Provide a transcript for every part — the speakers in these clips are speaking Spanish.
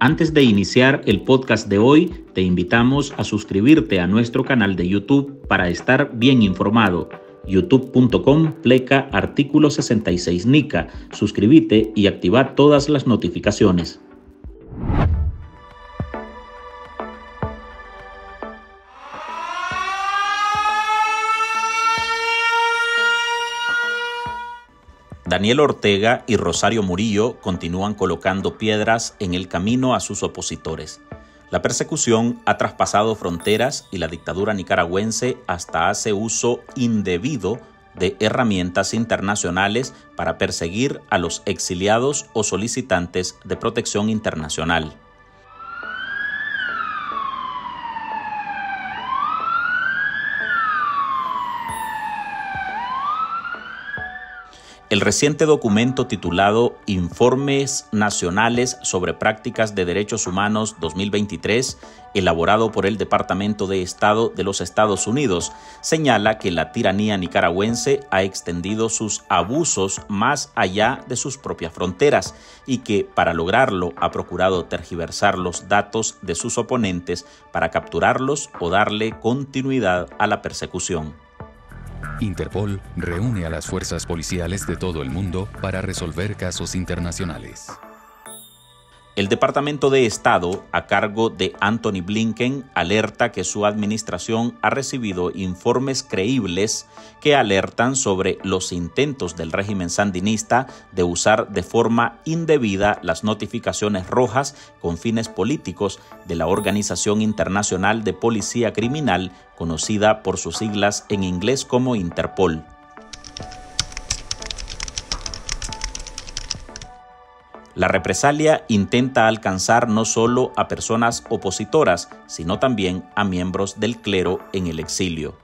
Antes de iniciar el podcast de hoy, te invitamos a suscribirte a nuestro canal de YouTube para estar bien informado. youtube.com pleca artículo 66 NICA. Suscríbete y activa todas las notificaciones. Daniel Ortega y Rosario Murillo continúan colocando piedras en el camino a sus opositores. La persecución ha traspasado fronteras y la dictadura nicaragüense hasta hace uso indebido de herramientas internacionales para perseguir a los exiliados o solicitantes de protección internacional. El reciente documento titulado Informes Nacionales sobre Prácticas de Derechos Humanos 2023, elaborado por el Departamento de Estado de los Estados Unidos, señala que la tiranía nicaragüense ha extendido sus abusos más allá de sus propias fronteras y que para lograrlo ha procurado tergiversar los datos de sus oponentes para capturarlos o darle continuidad a la persecución. Interpol reúne a las fuerzas policiales de todo el mundo para resolver casos internacionales. El Departamento de Estado, a cargo de Anthony Blinken, alerta que su administración ha recibido informes creíbles que alertan sobre los intentos del régimen sandinista de usar de forma indebida las notificaciones rojas con fines políticos de la Organización Internacional de Policía Criminal, conocida por sus siglas en inglés como Interpol. La represalia intenta alcanzar no solo a personas opositoras, sino también a miembros del clero en el exilio.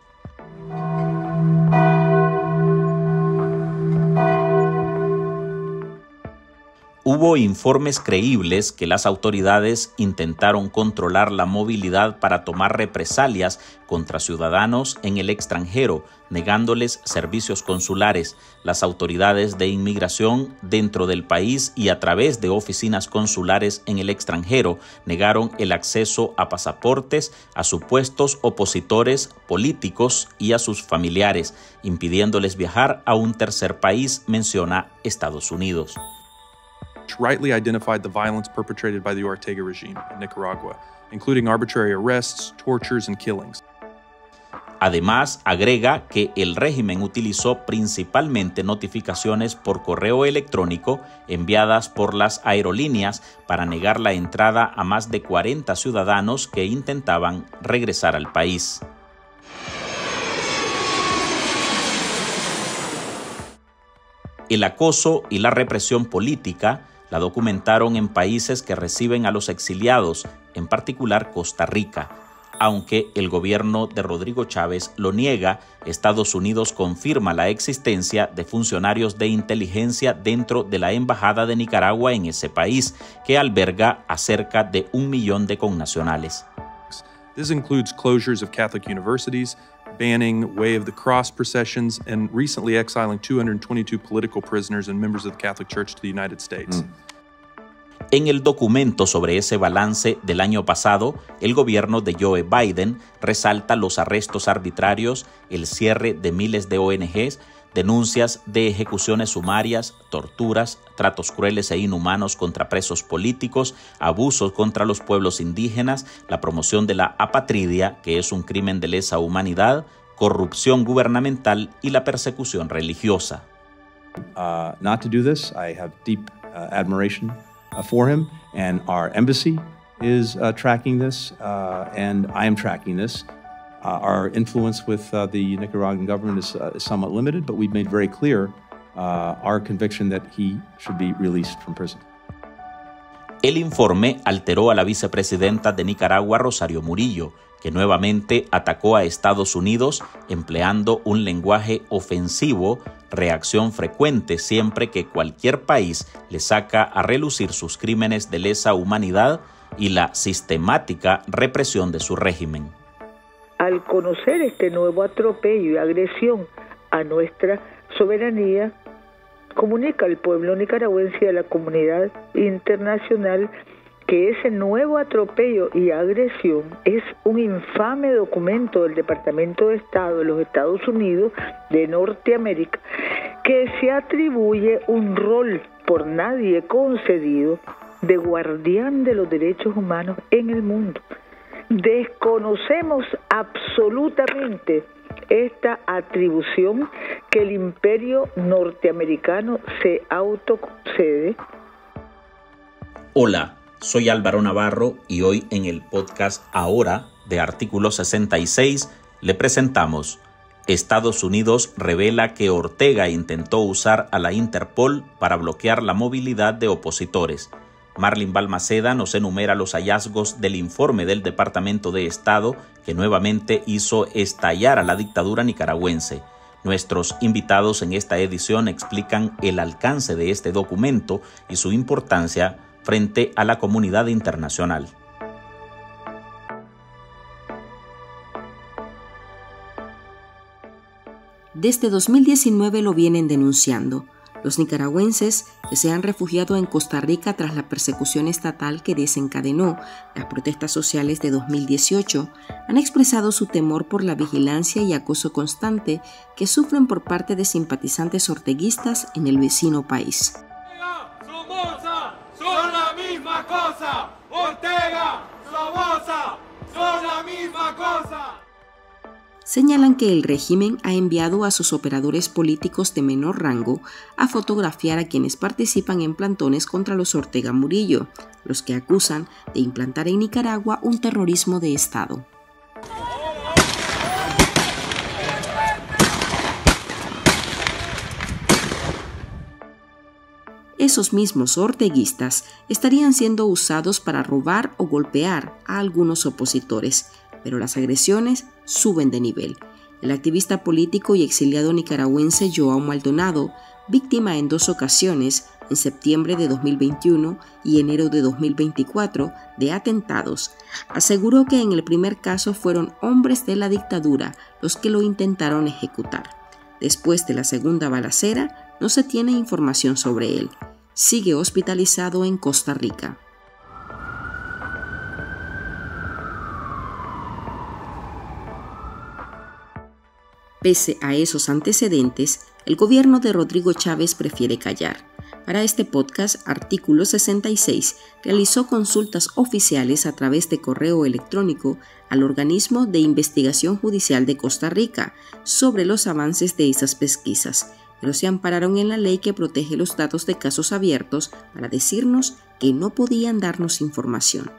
Hubo informes creíbles que las autoridades intentaron controlar la movilidad para tomar represalias contra ciudadanos en el extranjero, negándoles servicios consulares. Las autoridades de inmigración dentro del país y a través de oficinas consulares en el extranjero negaron el acceso a pasaportes a supuestos opositores políticos y a sus familiares, impidiéndoles viajar a un tercer país, menciona Estados Unidos. Rightly identified the violence perpetrated by the Ortega regime in Nicaragua, including arbitrary arrests, tortures, and killings. Además, agrega que el régimen utilizó principalmente notificaciones por correo electrónico enviadas por las aerolíneas para negar la entrada a más de 40 ciudadanos que intentaban regresar al país. El acoso y la represión política la documentaron en países que reciben a los exiliados, en particular Costa Rica. Aunque el gobierno de Rodrigo Chávez lo niega, Estados Unidos confirma la existencia de funcionarios de inteligencia dentro de la Embajada de Nicaragua en ese país, que alberga a cerca de un millón de connacionales. This includes closures of Catholic universities, banning Way of the Cross processions, and recently exiling 222 political prisoners and members of the Catholic Church to the United States. Mm. En el documento sobre ese balance del año pasado, el gobierno de Joe Biden resalta los arrestos arbitrarios, el cierre de miles de ONGs, denuncias de ejecuciones sumarias, torturas, tratos crueles e inhumanos contra presos políticos, abusos contra los pueblos indígenas, la promoción de la apatridia, que es un crimen de lesa humanidad, corrupción gubernamental y la persecución religiosa. Uh, not to do this, I have deep uh, admiration uh, for him, and our embassy is tracking this, and I am tracking this. Uh, our influence with uh, the Nicaraguan government is, uh, is, somewhat limited, but we've made very clear our conviction that he should be released from prison. El informe alteró a la vicepresidenta de Nicaragua, Rosario Murillo, que nuevamente atacó a Estados Unidos empleando un lenguaje ofensivo, reacción frecuente siempre que cualquier país le saca a relucir sus crímenes de lesa humanidad y la sistemática represión de su régimen. Al conocer este nuevo atropello y agresión a nuestra soberanía, comunica al pueblo nicaragüense y a la comunidad internacional que ese nuevo atropello y agresión es un infame documento del Departamento de Estado de los Estados Unidos de Norteamérica que se atribuye un rol por nadie concedido de guardián de los derechos humanos en el mundo. Desconocemos absolutamente esta atribución que el imperio norteamericano se autoconcede. Hola, soy Álvaro Navarro y hoy en el podcast Ahora de Artículo 66 le presentamos Estados Unidos revela que Ortega intentó usar a la Interpol para bloquear la movilidad de opositores. Marlin Balmaceda nos enumera los hallazgos del informe del Departamento de Estado que nuevamente hizo estallar a la dictadura nicaragüense. Nuestros invitados en esta edición explican el alcance de este documento y su importancia frente a la comunidad internacional. Desde 2019 lo vienen denunciando. Los nicaragüenses que se han refugiado en Costa Rica tras la persecución estatal que desencadenó las protestas sociales de 2018 han expresado su temor por la vigilancia y acoso constante que sufren por parte de simpatizantes orteguistas en el vecino país. son la misma cosa. Ortega, Somoza, son la misma cosa señalan que el régimen ha enviado a sus operadores políticos de menor rango a fotografiar a quienes participan en plantones contra los Ortega Murillo, los que acusan de implantar en Nicaragua un terrorismo de Estado. Esos mismos orteguistas estarían siendo usados para robar o golpear a algunos opositores, pero las agresiones suben de nivel. El activista político y exiliado nicaragüense Joao Maldonado, víctima en dos ocasiones, en septiembre de 2021 y enero de 2024, de atentados, aseguró que en el primer caso fueron hombres de la dictadura los que lo intentaron ejecutar. Después de la segunda balacera, no se tiene información sobre él. Sigue hospitalizado en Costa Rica. Pese a esos antecedentes, el gobierno de Rodrigo Chávez prefiere callar. Para este podcast, Artículo 66 realizó consultas oficiales a través de correo electrónico al organismo de investigación judicial de Costa Rica sobre los avances de esas pesquisas, pero se ampararon en la ley que protege los datos de casos abiertos para decirnos que no podían darnos información.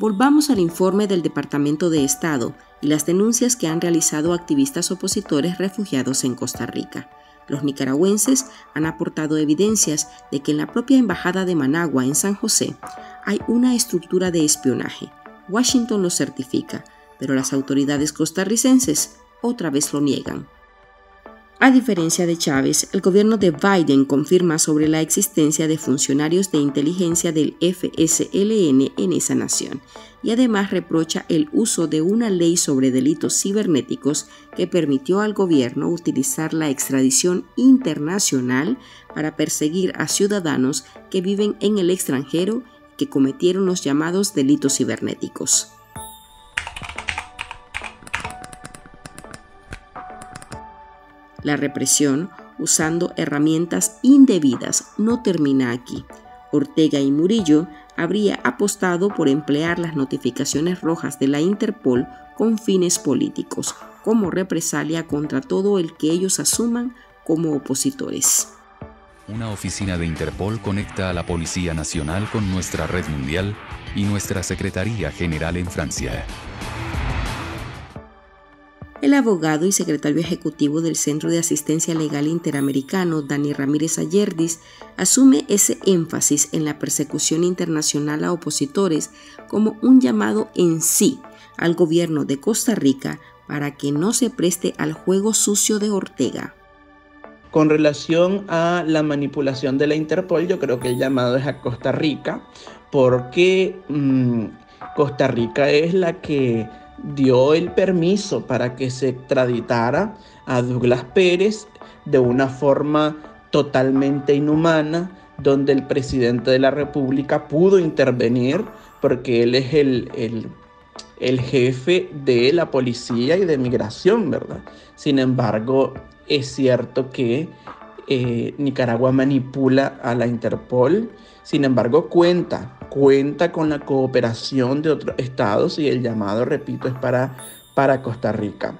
Volvamos al informe del Departamento de Estado y las denuncias que han realizado activistas opositores refugiados en Costa Rica. Los nicaragüenses han aportado evidencias de que en la propia Embajada de Managua en San José hay una estructura de espionaje. Washington lo certifica, pero las autoridades costarricenses otra vez lo niegan. A diferencia de Chávez, el gobierno de Biden confirma sobre la existencia de funcionarios de inteligencia del FSLN en esa nación y además reprocha el uso de una ley sobre delitos cibernéticos que permitió al gobierno utilizar la extradición internacional para perseguir a ciudadanos que viven en el extranjero que cometieron los llamados delitos cibernéticos. La represión, usando herramientas indebidas, no termina aquí. Ortega y Murillo habría apostado por emplear las notificaciones rojas de la Interpol con fines políticos, como represalia contra todo el que ellos asuman como opositores. Una oficina de Interpol conecta a la Policía Nacional con nuestra red mundial y nuestra Secretaría General en Francia. El abogado y secretario ejecutivo del Centro de Asistencia Legal Interamericano, Dani Ramírez Ayerdis, asume ese énfasis en la persecución internacional a opositores como un llamado en sí al gobierno de Costa Rica para que no se preste al juego sucio de Ortega. Con relación a la manipulación de la Interpol, yo creo que el llamado es a Costa Rica, porque mm, Costa Rica es la que dio el permiso para que se extraditara a Douglas Pérez de una forma totalmente inhumana, donde el presidente de la República pudo intervenir porque él es el, el, jefe de la policía y de migración, ¿verdad? Sin embargo, es cierto que eh, Nicaragua manipula a la Interpol, sin embargo cuenta, cuenta con la cooperación de otros estados y el llamado, repito, es para, para Costa Rica.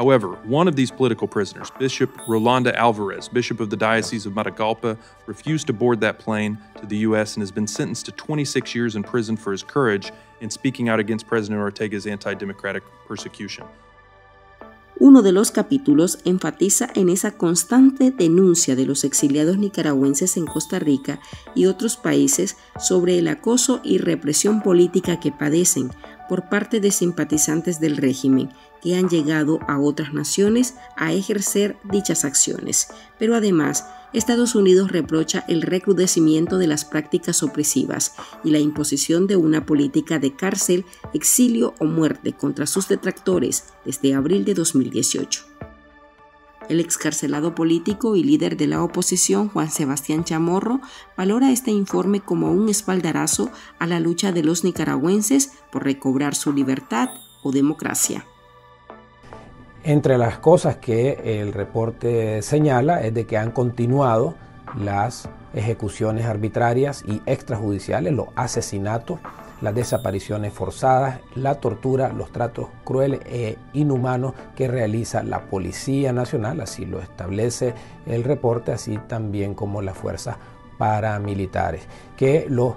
However, one of these political prisoners, Bishop Rolanda Alvarez, Bishop of the Diocese of Matagalpa, refused to board that plane to the U.S. and has been sentenced to 26 years in prison for his courage in speaking out against President Ortega's anti democratic persecution. Uno de los capítulos enfatiza en esa constante denuncia de los exiliados nicaragüenses en Costa Rica y otros países sobre el acoso y represión política que padecen por parte de simpatizantes del régimen que han llegado a otras naciones a ejercer dichas acciones. Pero además, Estados Unidos reprocha el recrudecimiento de las prácticas opresivas y la imposición de una política de cárcel, exilio o muerte contra sus detractores desde abril de 2018. El excarcelado político y líder de la oposición, Juan Sebastián Chamorro, valora este informe como un espaldarazo a la lucha de los nicaragüenses por recobrar su libertad o democracia. Entre las cosas que el reporte señala es de que han continuado las ejecuciones arbitrarias y extrajudiciales, los asesinatos, las desapariciones forzadas, la tortura, los tratos crueles e inhumanos que realiza la Policía Nacional, así lo establece el reporte, así también como las fuerzas paramilitares, que los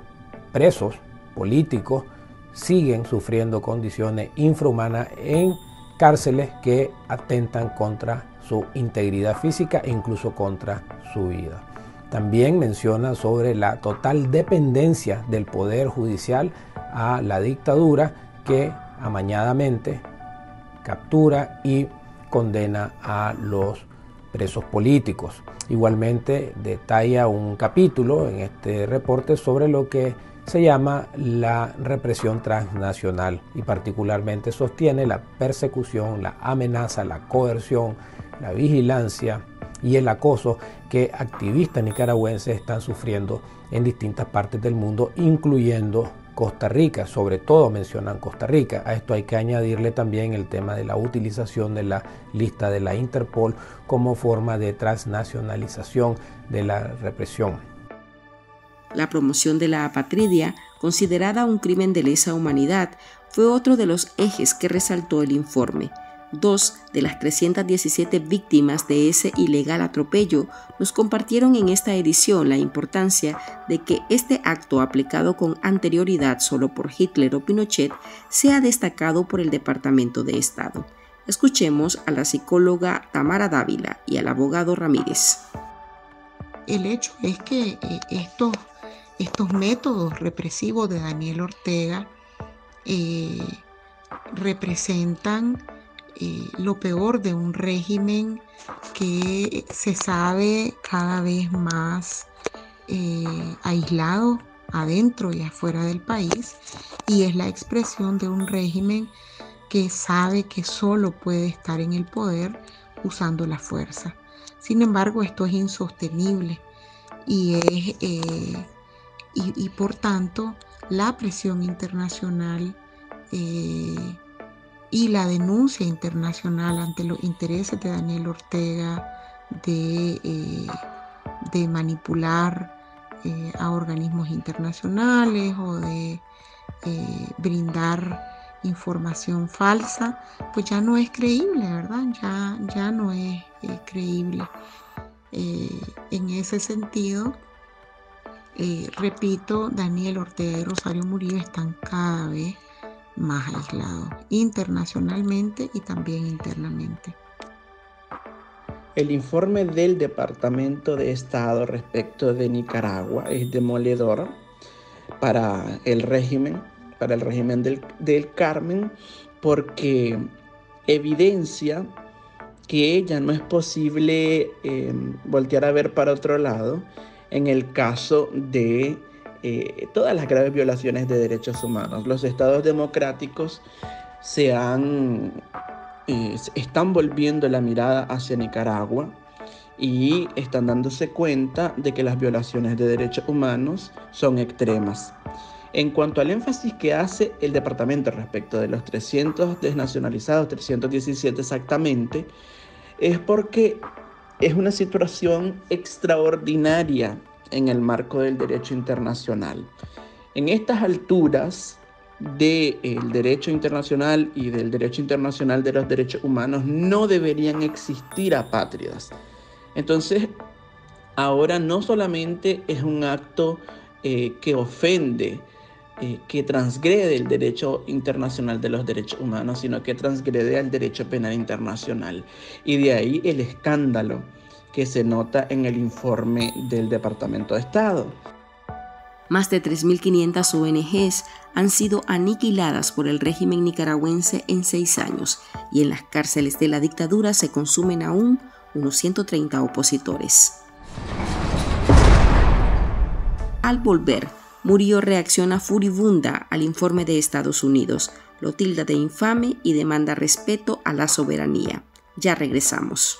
presos políticos siguen sufriendo condiciones infrahumanas en cárceles que atentan contra su integridad física e incluso contra su vida. También menciona sobre la total dependencia del Poder Judicial a la dictadura que amañadamente captura y condena a los presos políticos. Igualmente detalla un capítulo en este reporte sobre lo que se llama la represión transnacional y particularmente sostiene la persecución, la amenaza, la coerción, la vigilancia y el acoso que activistas nicaragüenses están sufriendo en distintas partes del mundo, incluyendo Costa Rica, sobre todo mencionan Costa Rica. A esto hay que añadirle también el tema de la utilización de la lista de la Interpol como forma de transnacionalización de la represión. La promoción de la apatridia, considerada un crimen de lesa humanidad, fue otro de los ejes que resaltó el informe. Dos de las 317 víctimas de ese ilegal atropello nos compartieron en esta edición la importancia de que este acto aplicado con anterioridad solo por Hitler o Pinochet sea destacado por el Departamento de Estado. Escuchemos a la psicóloga Tamara Dávila y al abogado Ramírez. El hecho es que eh, estos estos métodos represivos de Daniel Ortega eh, representan eh, lo peor de un régimen que se sabe cada vez más eh, aislado adentro y afuera del país y es la expresión de un régimen que sabe que solo puede estar en el poder usando la fuerza. Sin embargo, esto es insostenible y es y, por tanto la presión internacional eh, y la denuncia internacional ante los intereses de Daniel Ortega de, eh, de manipular eh, a organismos internacionales o de brindar información falsa, pues ya no es creíble, ¿verdad? Ya, ya no es creíble. en ese sentido, eh, repito, Daniel Ortega y Rosario Murillo están cada vez más aislados, internacionalmente y también internamente. El informe del Departamento de Estado respecto de Nicaragua es demoledor para el régimen, para el régimen del, Carmen, porque evidencia que ya no es posible eh, voltear a ver para otro lado en el caso de eh, todas las graves violaciones de derechos humanos. Los estados democráticos se han, eh, están volviendo la mirada hacia Nicaragua y están dándose cuenta de que las violaciones de derechos humanos son extremas. En cuanto al énfasis que hace el departamento respecto de los 300 desnacionalizados, 317 exactamente, es porque es una situación extraordinaria en el marco del derecho internacional. En estas alturas del derecho internacional y del derecho internacional de los derechos humanos no deberían existir apátridas. Entonces, ahora no solamente es un acto eh, que ofende eh, que transgrede el derecho internacional de los derechos humanos, sino que transgrede al derecho penal internacional. Y de ahí el escándalo que se nota en el informe del Departamento de Estado. Más de 3.500 ONGs han sido aniquiladas por el régimen nicaragüense en seis años y en las cárceles de la dictadura se consumen aún unos 130 opositores. Al volver, Murillo reacciona furibunda al informe de Estados Unidos, lo tilda de infame y demanda respeto a la soberanía. Ya regresamos.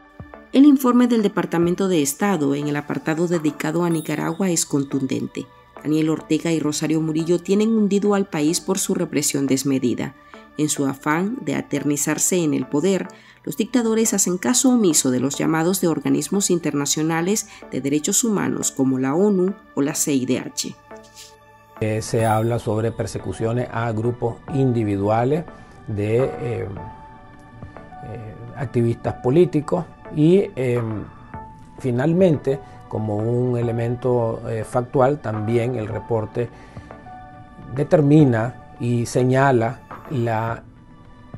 El informe del Departamento de Estado en el apartado dedicado a Nicaragua es contundente. Daniel Ortega y Rosario Murillo tienen hundido al país por su represión desmedida. En su afán de aternizarse en el poder, los dictadores hacen caso omiso de los llamados de organismos internacionales de derechos humanos como la ONU o la CIDH. Se habla sobre persecuciones a grupos individuales de eh, eh, activistas políticos, y em, finalmente, como un elemento eh, factual, también el reporte determina y señala la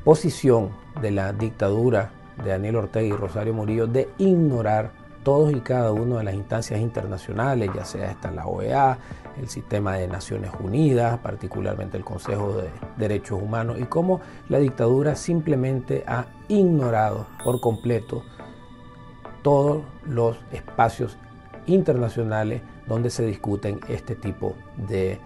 posición de la dictadura de Daniel Ortega y Rosario Murillo de ignorar todos y cada uno de las instancias internacionales, ya sea esta la OEA, el sistema de Naciones Unidas, particularmente el Consejo de Derechos Humanos, y cómo la dictadura simplemente ha ignorado por completo todos los espacios internacionales donde se discuten este tipo de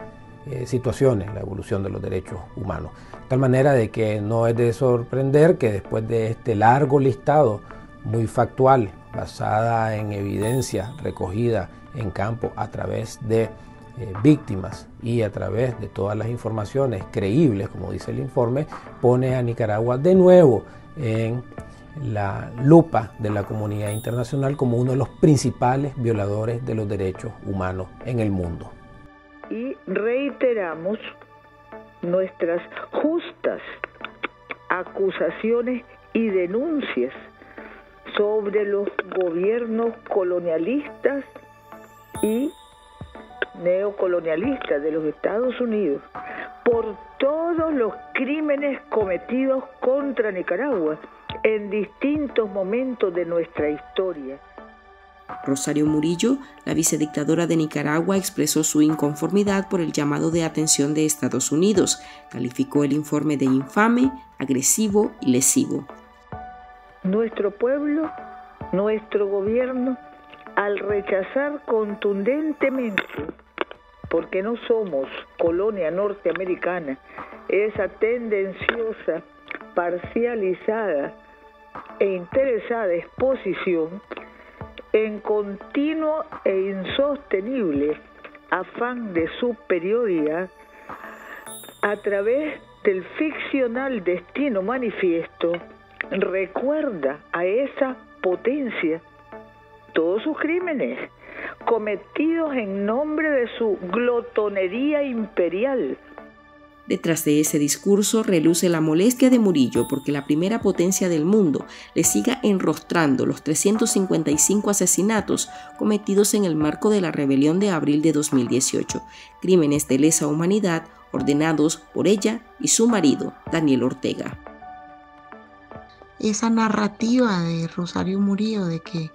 eh, situaciones, la evolución de los derechos humanos. De tal manera de que no es de sorprender que después de este largo listado muy factual, basada en evidencia recogida en campo a través de eh, víctimas y a través de todas las informaciones creíbles, como dice el informe, pone a Nicaragua de nuevo en la lupa de la comunidad internacional como uno de los principales violadores de los derechos humanos en el mundo. Y reiteramos nuestras justas acusaciones y denuncias sobre los gobiernos colonialistas y neocolonialistas de los Estados Unidos por todos los crímenes cometidos contra Nicaragua en distintos momentos de nuestra historia. Rosario Murillo, la vicedictadora de Nicaragua, expresó su inconformidad por el llamado de atención de Estados Unidos. Calificó el informe de infame, agresivo y lesivo. Nuestro pueblo, nuestro gobierno, al rechazar contundentemente, porque no somos colonia norteamericana, esa tendenciosa, parcializada e interesada exposición en continuo e insostenible afán de superioridad a través del ficcional destino manifiesto, recuerda a esa potencia todos sus crímenes cometidos en nombre de su glotonería imperial. Detrás de ese discurso reluce la molestia de Murillo porque la primera potencia del mundo le siga enrostrando los 355 asesinatos cometidos en el marco de la rebelión de abril de 2018, crímenes de lesa humanidad ordenados por ella y su marido, Daniel Ortega. Esa narrativa de Rosario Murillo de que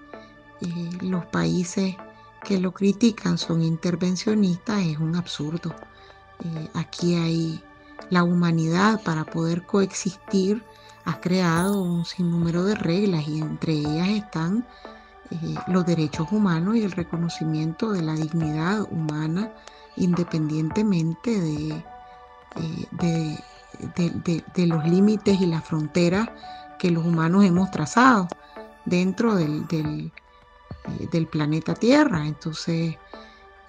eh, los países que lo critican son intervencionistas es un absurdo. Eh, aquí hay la humanidad para poder coexistir, ha creado un sinnúmero de reglas y entre ellas están eh, los derechos humanos y el reconocimiento de la dignidad humana independientemente de, de, los límites y las fronteras que los humanos hemos trazado dentro del, eh, del planeta Tierra. Entonces,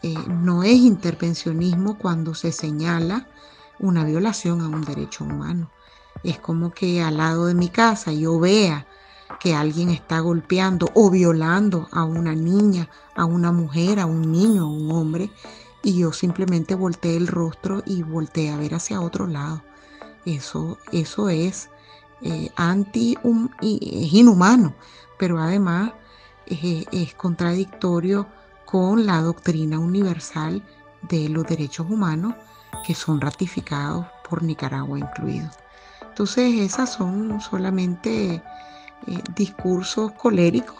eh, no es intervencionismo cuando se señala una violación a un derecho humano. Es como que al lado de mi casa yo vea que alguien está golpeando o violando a una niña, a una mujer, a un niño, a un hombre, y yo simplemente volteé el rostro y volteé a ver hacia otro lado. Eso, eso es eh, anti, es inhumano, pero además es contradictorio con la doctrina universal de los derechos humanos que son ratificados por Nicaragua incluido. Entonces esas son solamente eh, discursos coléricos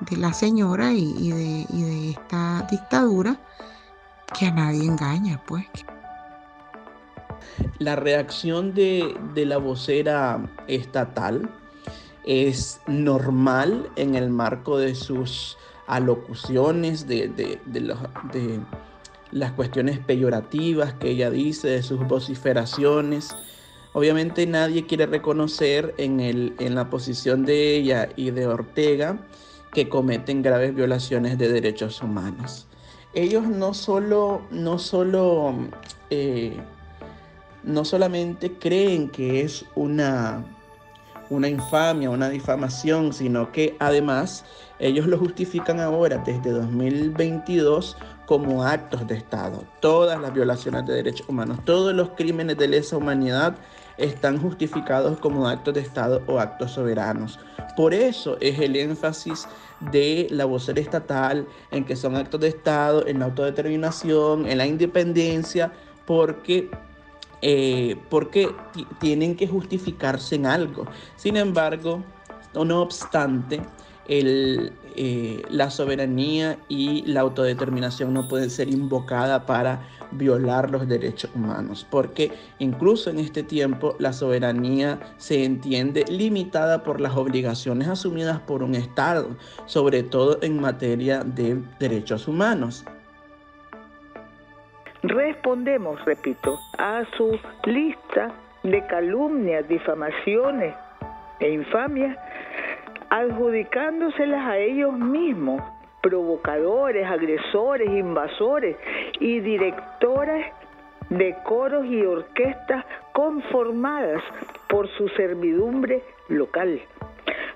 de la señora y, de, esta dictadura que a nadie engaña, pues. La reacción de, de la vocera estatal es normal en el marco de sus alocuciones, de, las cuestiones peyorativas que ella dice, de sus vociferaciones. Obviamente nadie quiere reconocer en, el, en la posición de ella y de Ortega que cometen graves violaciones de derechos humanos. Ellos no solo, no solo, eh, no solamente creen que es una una infamia, una difamación, sino que además ellos lo justifican ahora desde 2022 como actos de Estado. Todas las violaciones de derechos humanos, todos los crímenes de lesa humanidad están justificados como actos de Estado o actos soberanos. Por eso es el énfasis de la vocera estatal en que son actos de Estado, en la autodeterminación, en la independencia, porque eh, porque tienen que justificarse en algo. Sin embargo, no obstante, eh, la soberanía y la autodeterminación no pueden ser invocadas para violar los derechos humanos, porque incluso en este tiempo la soberanía se entiende limitada por las obligaciones asumidas por un Estado, sobre todo en materia de derechos humanos. Respondemos, repito, a su lista de calumnias, difamaciones e infamias, adjudicándoselas a ellos mismos, provocadores, agresores, invasores y directoras de coros y orquestas conformadas por su servidumbre local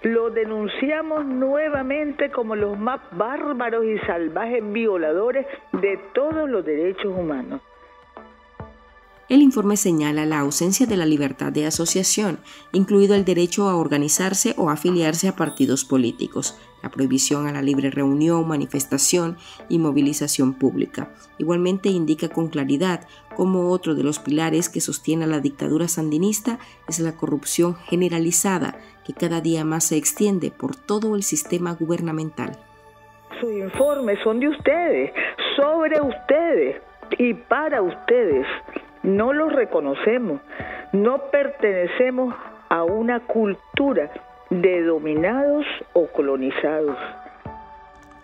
lo denunciamos nuevamente como los más bárbaros y salvajes violadores de todos los derechos humanos. El informe señala la ausencia de la libertad de asociación, incluido el derecho a organizarse o afiliarse a partidos políticos, la prohibición a la libre reunión, manifestación y movilización pública. Igualmente indica con claridad cómo otro de los pilares que sostiene la dictadura sandinista es la corrupción generalizada, que cada día más se extiende por todo el sistema gubernamental. Sus informes son de ustedes, sobre ustedes y para ustedes no los reconocemos, no pertenecemos a una cultura de dominados o colonizados.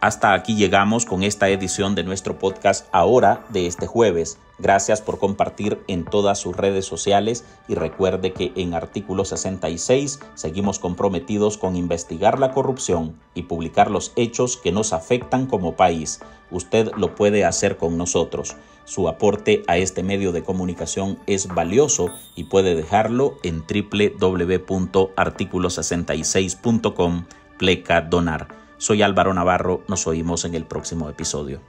Hasta aquí llegamos con esta edición de nuestro podcast ahora de este jueves. Gracias por compartir en todas sus redes sociales y recuerde que en artículo 66 seguimos comprometidos con investigar la corrupción y publicar los hechos que nos afectan como país. Usted lo puede hacer con nosotros. Su aporte a este medio de comunicación es valioso y puede dejarlo en www.articulo66.com pleca donar. Soy Álvaro Navarro, nos oímos en el próximo episodio.